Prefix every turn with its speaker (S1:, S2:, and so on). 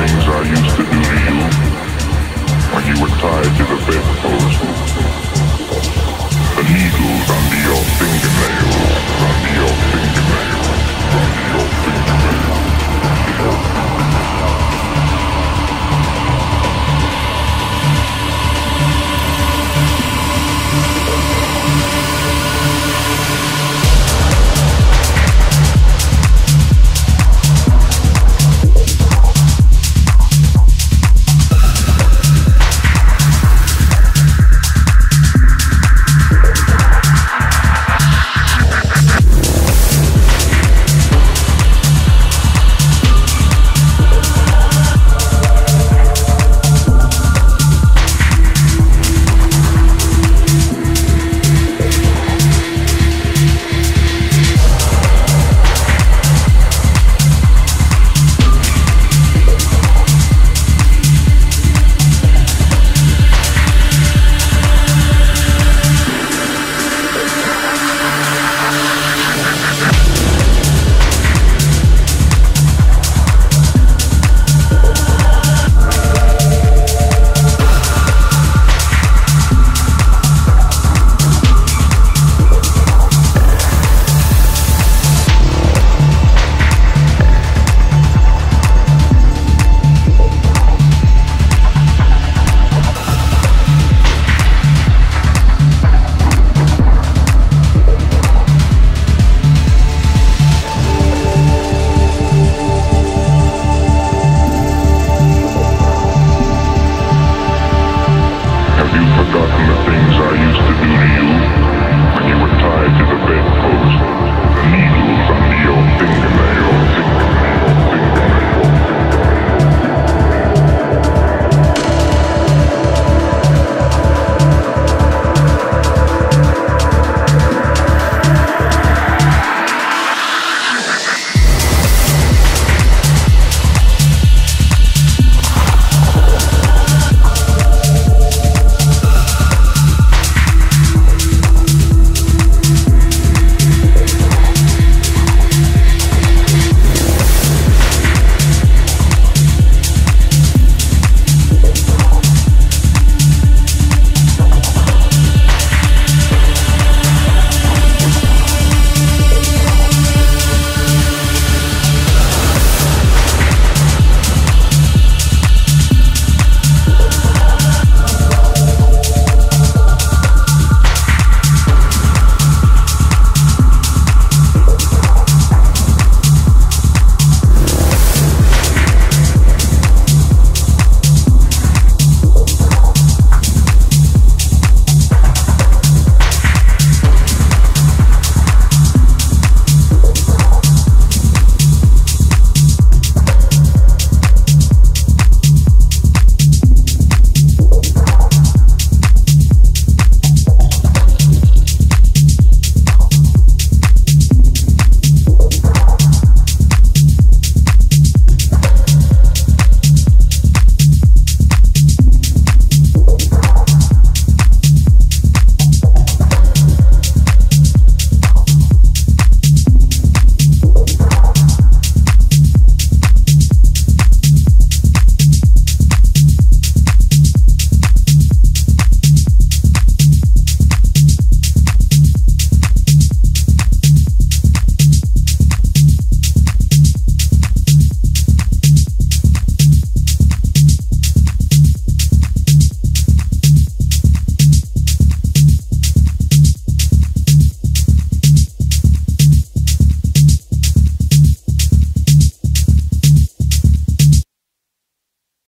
S1: things I used to do to you when you were tied to the bedpost.